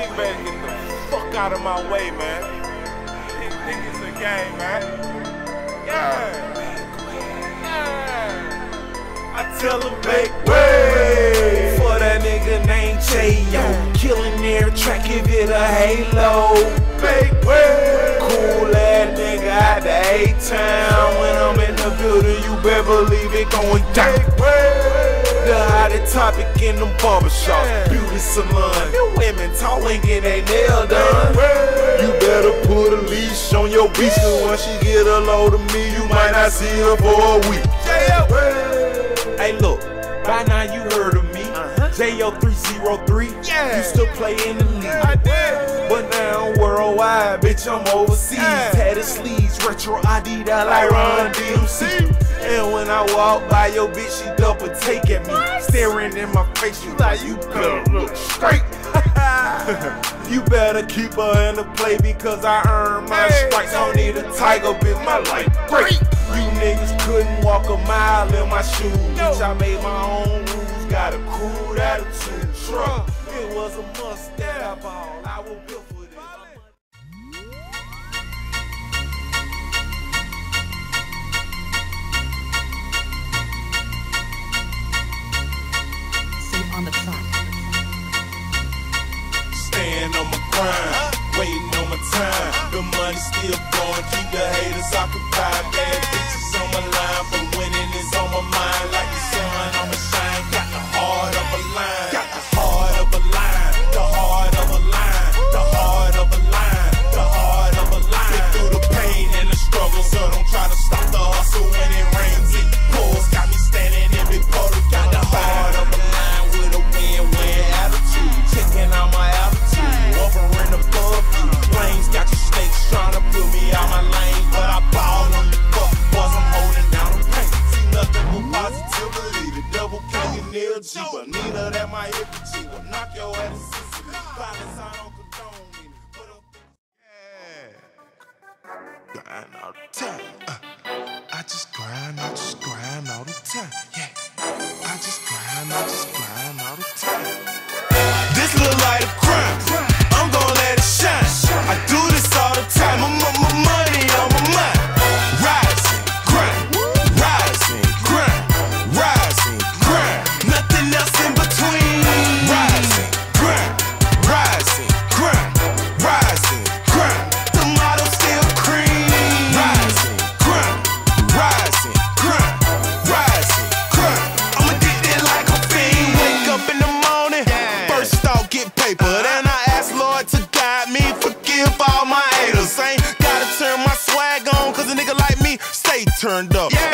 nigga better get the fuck out of my way, man. Nigga think it's a game, man. Yeah. Yeah. I tell him make way for that nigga named Jayo Killing their track, give it a halo. Make way. Cool ass nigga out the A-Town. When I'm in the building, you better believe it going down. The hottest topic in them barbershops, beauty salon. The women tall and get their nail done. You better put a leash on your bitch, cause once she get a load of me, you might not see her for a week. Hey, look, by now you heard of me. Uh-huh. Jayo303. Yeah. You still play in the league. I did. But now I'm worldwide, bitch, I'm overseas. Yeah. Tatted sleeves, retro ID that like Run DMC. And when I walk by your bitch, she double take at me. Staring in my face, you like, you better look straight. you better keep her in the play because I earn my Hey, stripes. Don't need a tiger, bitch, my life great. You niggas couldn't walk a mile in my shoes. Bitch, I made my own rules, got a cool attitude. Truck, it was a must that I bought. I was built grind, waiting on my time. The money still blowing, keep the haters occupied. Neil G, but neither that my G will knock your ass. Violence I don't condone grind all the turned up. And